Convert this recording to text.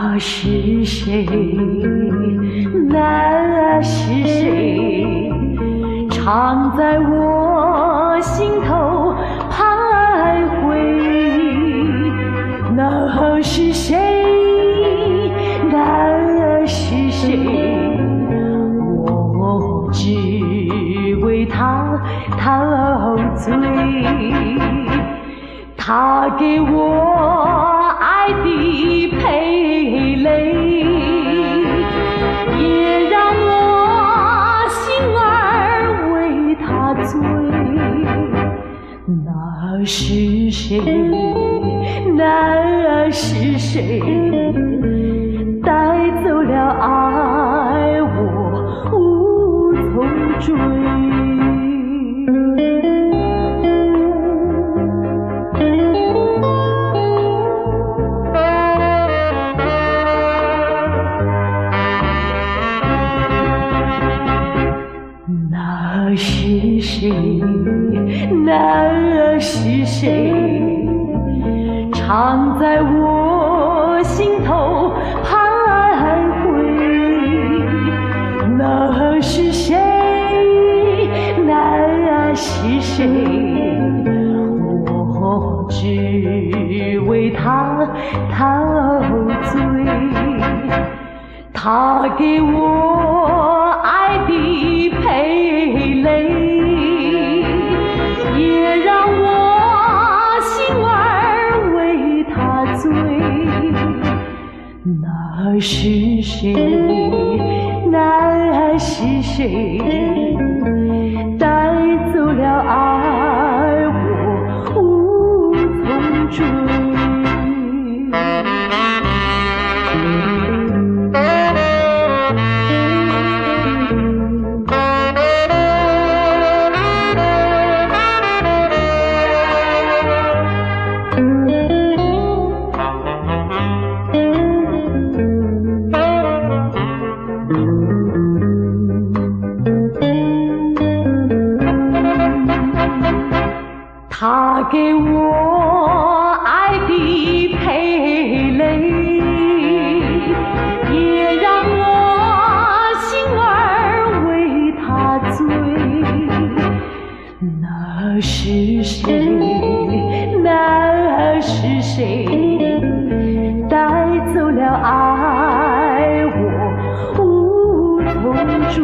那是谁？那是谁？常在我心头徘徊。那是谁？那是谁？我只为他陶醉，他给我。那是谁？那是谁？带走了爱，我无从追。那是谁？那是谁？常在我心头徘徊。那是谁？那是谁？我只为他陶醉，他给我爱是谁？难爱是谁？给我爱的蓓蕾，也让我心儿为他醉。那是谁？那是谁？带走了爱，我无从追。